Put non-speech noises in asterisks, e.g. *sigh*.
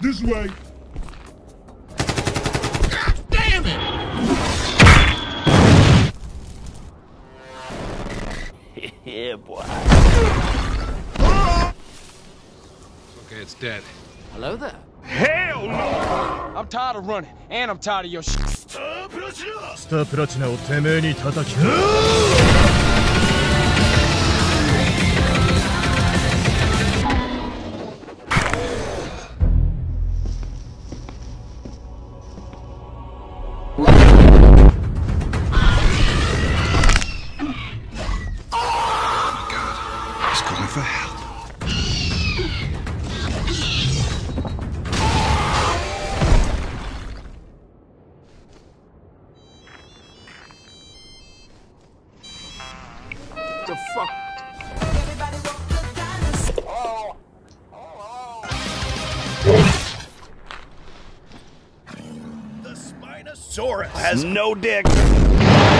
This way. Damn it! *laughs* yeah, boy. Okay, it's dead. Hello there. Hell no! I'm tired of running, and I'm tired of your shit. スタープラチナをてめえに叩き *laughs* for help. The fuck? The Spinosaurus has no dick. Yeah!